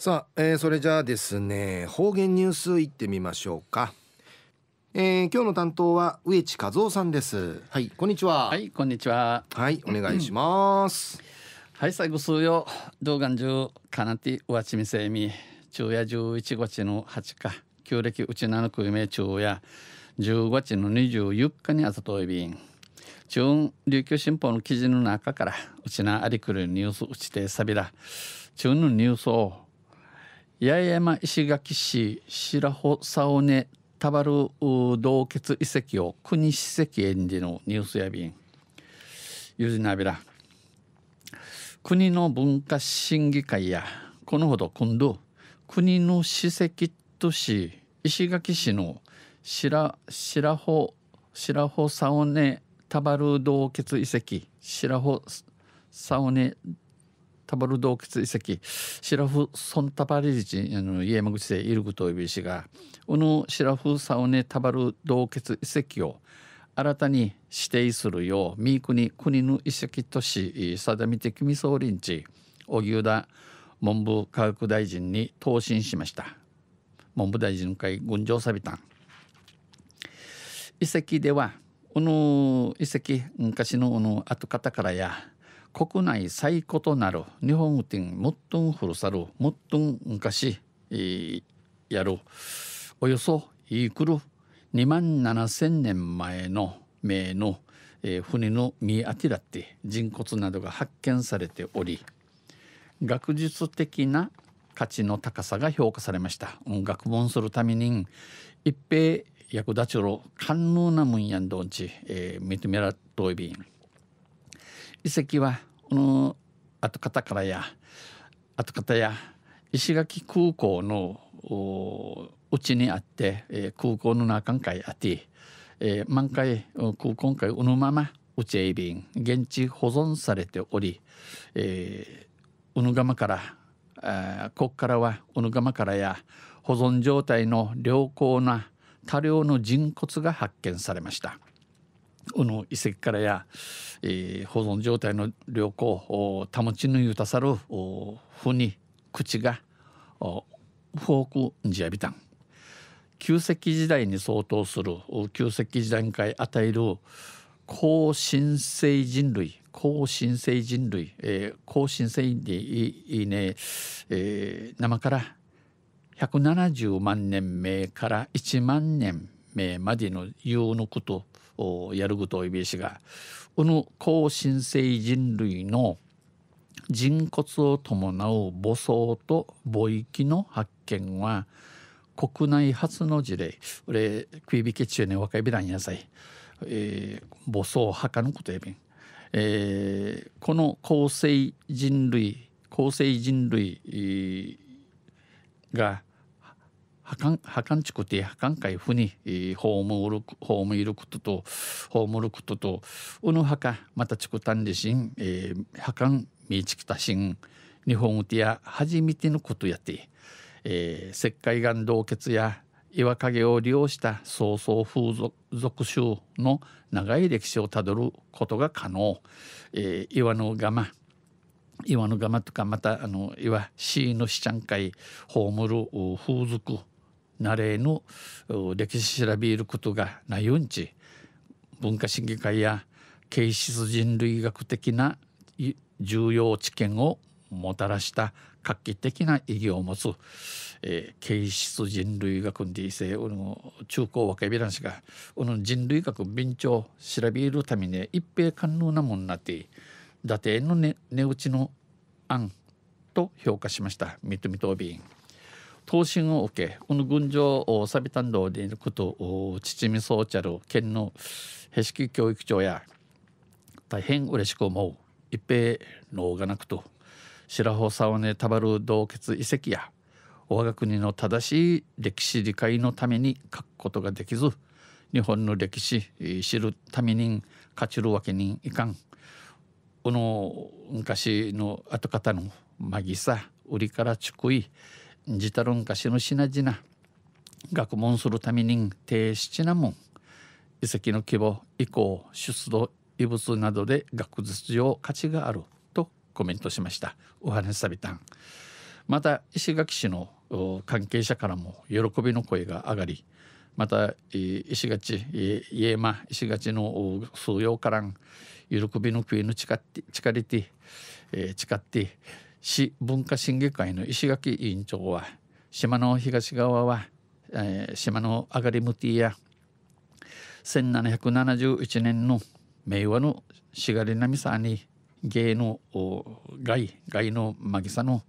さあ、えー、それじゃあですね方言ニュースいってみましょうか、えー、今日の担当は植地和夫さんです。はい。こんにちは。はいこんにちは。はいお願いします、はい最後数よ。動画中かなてわちみせみ。昼夜11月の8日旧暦うち7くめ昼夜。10月の24日にあざといびん中琉球新報の記事の中からうちなありくるニュースうちてさびら中のニュースを八重山石垣市白穂竿根田原洞穴遺跡を国史跡園児のニュースやびん。ゆずなびら。国の文化審議会やこのほど今度国の史跡都市石垣市の白白穂白穂竿根田原洞穴遺跡白穂竿根タバル洞窟遺跡シラフソンタバリジあの家間口でいることをびしがこのシラフサオネタバル洞窟遺跡を新たに指定するよう三国国の遺跡都市定め的未総林地荻生田文部科学大臣に答申しました。文部大臣会軍上サビタン。遺跡ではこの遺跡昔のこの跡方からや国内最古となる日本店もっとん古さるもっとん昔、やるおよそいくる2万7千年前の名の、えー、船の見当てらって人骨などが発見されており学術的な価値の高さが評価されました。学問するために一平役立ちろ官能なもんやんどんち、えー、認めらといびん遺跡はこの後方からや後方や石垣空港のうちにあって、えー、空港の中んかいあって、えー、満開空港会うのままうちへ便現地保存されており、えー、うぬがまからあここからはうぬがまからや保存状態の良好な多量の人骨が発見されました。うの遺跡からや、えー、保存状態の良好を保ちぬゆたさるふに口がフォークジアビタン旧石器時代に相当する旧石器時代に与える高新生人類高新生人類、えー、高新生でいいね、えー、生から170万年目から1万年目までの言うのことやるぐといびしがこの高新生人類の人骨を伴う母層と母域の発見は国内初の事例。これ食い引き中ね若いビラン野菜、えー、母層墓のことやびん、えー、この高生人類高生人類がはかんちくてはかんかいふにホームるホームいることとホームることとうぬはかまたちくたんでしん、えー、はかんみちきたしん日本うてや初めてのことやって、えー、石灰岩洞穴や岩陰を利用した曹操風俗集の長い歴史をたどることが可能、えー、岩の釜岩の釜とかまたあの岩シーのしちゃんかい葬る風俗なれぬ歴史調べることがないうんち文化審議会や形質人類学的な重要知見をもたらした画期的な意義を持つ、えー、形質人類学にいせの中高若いびらんしが人類学便調調べるために一平官能なもんなって伊達の値、打ちの案と評価しました認めとびん。答申を受けこの軍上サビ担当でいること父見総チャル県のへしき教育長や大変嬉しく思う一平能がなくと白穂沢根たばる洞穴遺跡や我が国の正しい歴史理解のために書くことができず日本の歴史知るために勝ちるわけにいかん。この昔の後方のまぎさ売りからちくいジタロンかしのしなじな学問するために低七なもん。遺跡の規模以降出土遺物などで学術上価値があるとコメントしました。お話さびたん。また石垣市の関係者からも喜びの声が上がりまた石垣家間石垣の数用からん喜びの国の誓って誓りて誓って市文化審議会の石垣委員長は島の東側は、えー、島の上がりむティや1771年の明和のしがりなみさに芸の害害のまぎさの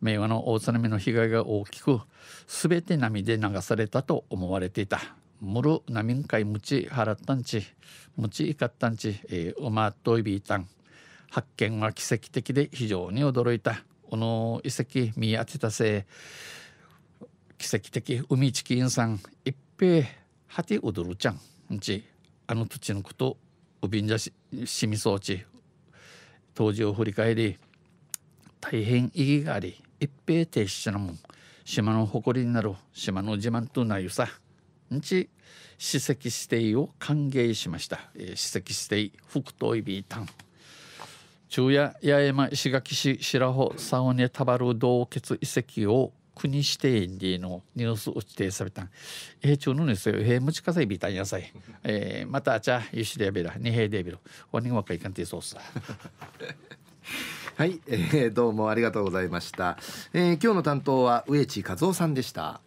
明和の大津波の被害が大きく全て波で流されたと思われていた。むる波んかいむち払ったんちむちいかったんち、えー、うまといびいたん発見は奇跡的で非常に驚いた。この遺跡見当てたせい奇跡的海チキンさん。一平はてうどるちゃん。んちあの土地のことうびんじゃししみそうち。当時を振り返り大変意義があり一平停止しなもん。島の誇りになる島の自慢となゆさ。んち史跡指定を歓迎しました、えー、史跡指定福東イビータン。昼夜八重山石垣市白穂サオネタバル洞穴遺跡を国指定にのニュースを指定された。え、中のですよ。えー、むちかさいびたんやさい。え、またあちゃゆしでべらにへでべるわにわかいかんてそうさ。はい、えー、どうもありがとうございました、えー、今日の担当は植地和夫さんでした。